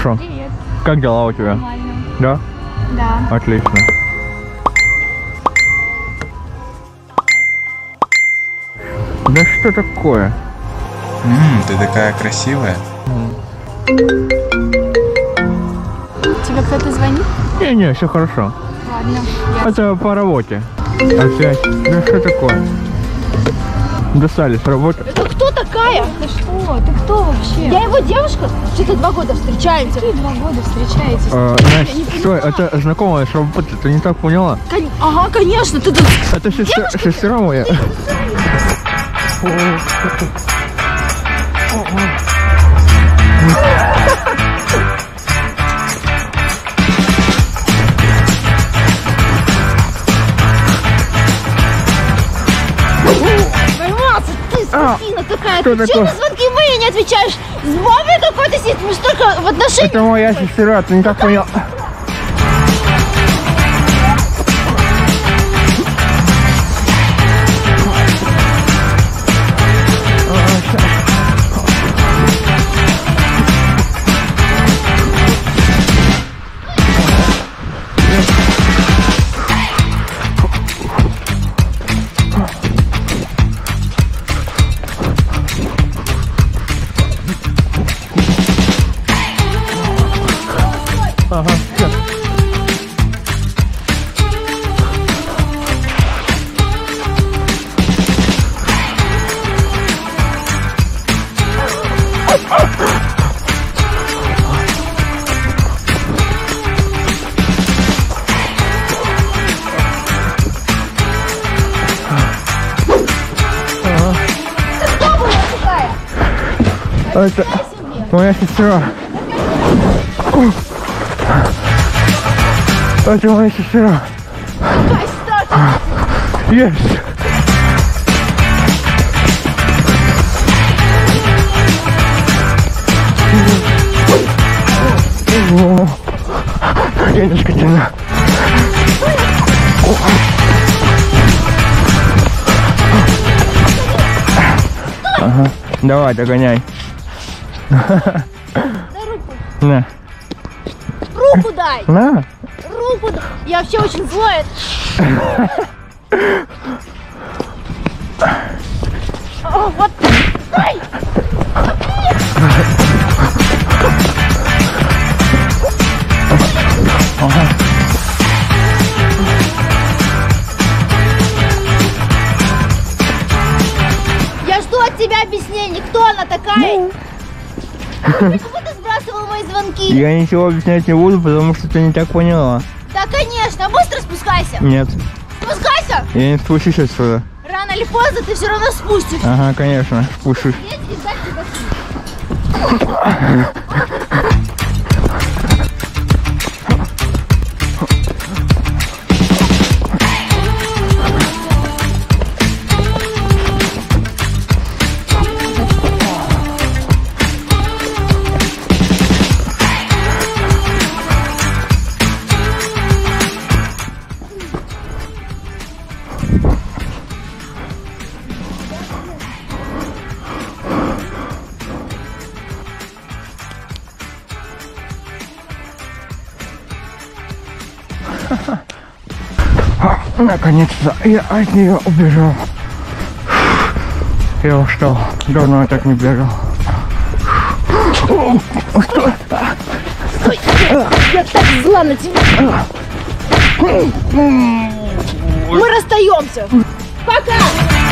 Хорошо. Привет. Как дела у тебя? Нормально. Да? Да. Отлично. Да что такое? Ммм, ты такая красивая. Тебе кто-то звонит? Не-не, все хорошо. Ладно. Я... Это по работе. Опять. Да что такое? Достали с работы. Такая? Ты что? Ты кто вообще? Я его девушка? Что-то два года встречаемся. Какие два года встречаетесь? А, Настя, стой, это знакомая с работы, ты не так поняла? Кон- Ага, конечно, ты тут... Это сестра, сестра моя. Ты скотина такая. что Ты такое? на звонки мои не отвечаешь? С Вовой какой-то сидит, мы столько в отношениях. Это моя сестра, ты не так Это моя сестра. Это моя сестра. Я не скотина. Ага. Давай, догоняй. На. Руку дай, На. руку дай. Я вообще очень злая. О, вот. Ай! От тебя объяснений, кто она такая? Почему ты сбрасывал мои звонки? Я ничего объяснять не буду, потому что ты не так поняла. Да, конечно, быстро спускайся. Нет, Спускайся. я не спущусь отсюда. Рано или поздно ты все равно спустишься. Ага, конечно, спущусь. И ждать Наконец-то я от нее убежал. Я устал. Давно я так не бегал. Я так зла на тебя. Мы расстаемся. Пока.